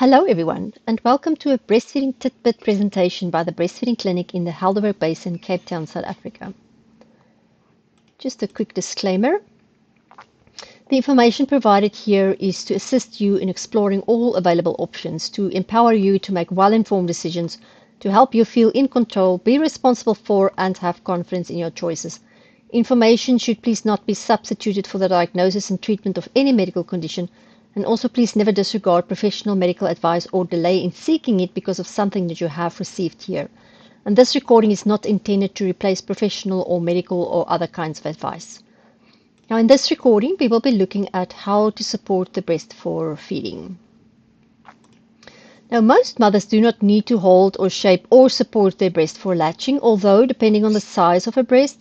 Hello everyone and welcome to a breastfeeding tidbit presentation by the Breastfeeding Clinic in the Helderberg Basin, Cape Town, South Africa. Just a quick disclaimer. The information provided here is to assist you in exploring all available options to empower you to make well-informed decisions to help you feel in control, be responsible for and have confidence in your choices. Information should please not be substituted for the diagnosis and treatment of any medical condition and also please never disregard professional medical advice or delay in seeking it because of something that you have received here. And this recording is not intended to replace professional or medical or other kinds of advice. Now in this recording, we will be looking at how to support the breast for feeding. Now most mothers do not need to hold or shape or support their breast for latching, although depending on the size of a breast,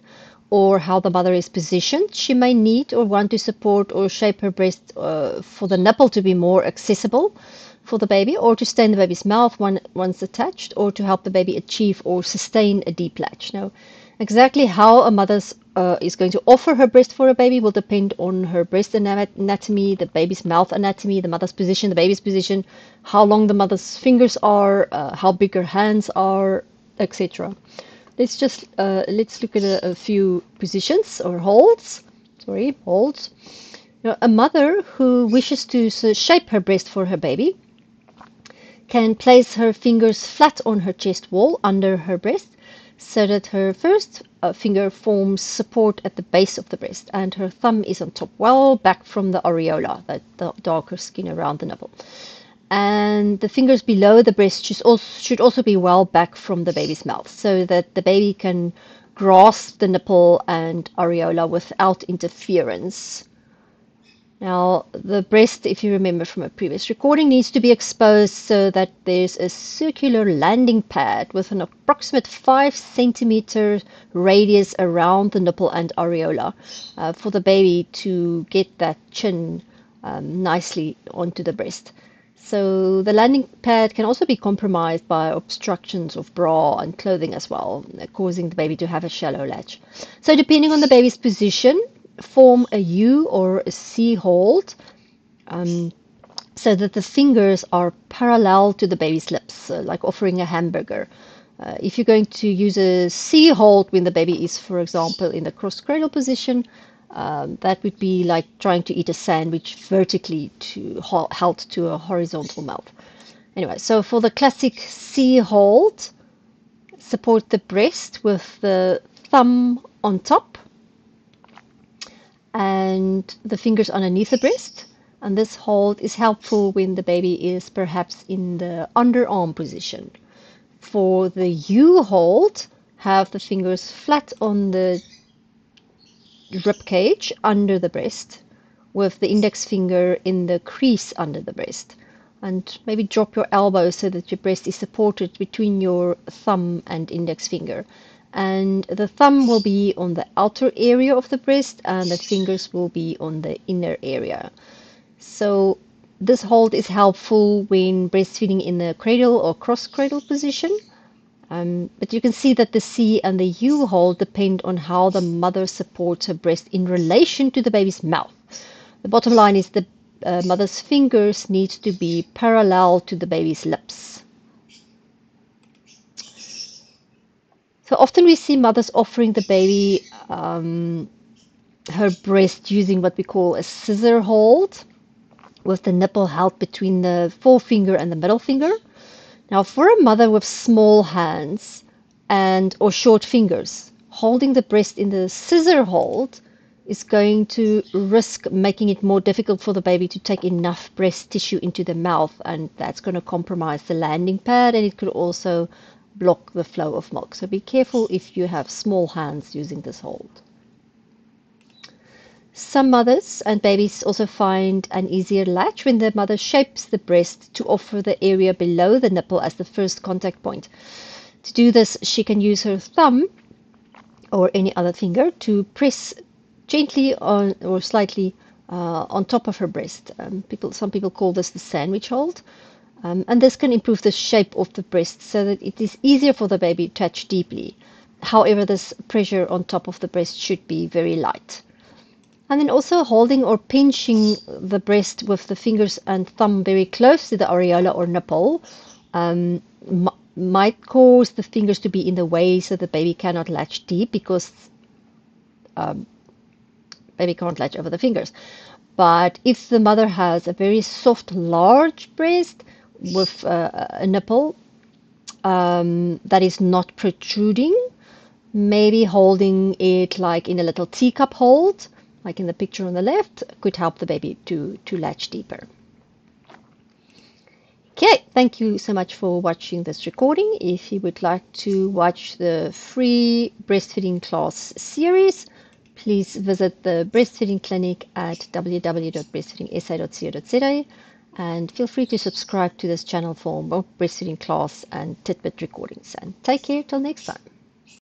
or how the mother is positioned, she may need or want to support or shape her breast uh, for the nipple to be more accessible for the baby, or to stay in the baby's mouth when, once attached, or to help the baby achieve or sustain a deep latch. Now, exactly how a mother uh, is going to offer her breast for a baby will depend on her breast anatomy, the baby's mouth anatomy, the mother's position, the baby's position, how long the mother's fingers are, uh, how big her hands are, etc let's just uh, let's look at a, a, few positions or holds. Sorry, holds. Now, a mother who wishes to shape her breast for her baby can place her fingers flat on her chest wall under her breast so that her first uh, finger forms support at the base of the breast and her thumb is on top, well back from the areola, that the darker skin around the nipple and the fingers below the breast should also, should also be well back from the baby's mouth so that the baby can grasp the nipple and areola without interference. Now, the breast, if you remember from a previous recording, needs to be exposed so that there's a circular landing pad with an approximate 5 centimeter radius around the nipple and areola uh, for the baby to get that chin um, nicely onto the breast. So the landing pad can also be compromised by obstructions of bra and clothing as well, causing the baby to have a shallow latch. So depending on the baby's position, form a U or a C hold um, so that the fingers are parallel to the baby's lips, uh, like offering a hamburger. Uh, if you're going to use a C hold when the baby is, for example, in the cross cradle position, um, that would be like trying to eat a sandwich vertically to held to a horizontal mouth. Anyway, so for the classic C hold, support the breast with the thumb on top and the fingers underneath the breast. And this hold is helpful when the baby is perhaps in the underarm position. For the U hold, have the fingers flat on the rib cage under the breast with the index finger in the crease under the breast. And maybe drop your elbow so that your breast is supported between your thumb and index finger. And the thumb will be on the outer area of the breast and the fingers will be on the inner area. So this hold is helpful when breastfeeding in the cradle or cross cradle position um, but you can see that the C and the U hold depend on how the mother supports her breast in relation to the baby's mouth. The bottom line is the uh, mother's fingers need to be parallel to the baby's lips. So often we see mothers offering the baby um, her breast using what we call a scissor hold with the nipple held between the forefinger and the middle finger. Now, for a mother with small hands and or short fingers, holding the breast in the scissor hold is going to risk making it more difficult for the baby to take enough breast tissue into the mouth, and that's going to compromise the landing pad and it could also block the flow of milk. So be careful if you have small hands using this hold. Some mothers and babies also find an easier latch when the mother shapes the breast to offer the area below the nipple as the first contact point. To do this, she can use her thumb or any other finger to press gently on or slightly uh, on top of her breast. Um, people, some people call this the sandwich hold. Um, and this can improve the shape of the breast so that it is easier for the baby to touch deeply. However, this pressure on top of the breast should be very light. And then also holding or pinching the breast with the fingers and thumb very close to the areola or nipple um, might cause the fingers to be in the way so the baby cannot latch deep because um, baby can't latch over the fingers. But if the mother has a very soft, large breast with uh, a nipple um, that is not protruding, maybe holding it like in a little teacup hold like in the picture on the left, could help the baby to, to latch deeper. Okay, thank you so much for watching this recording. If you would like to watch the free breastfeeding class series, please visit the breastfeeding clinic at www.breastfeedingsa.co.za and feel free to subscribe to this channel for more breastfeeding class and tidbit recordings. And take care till next time.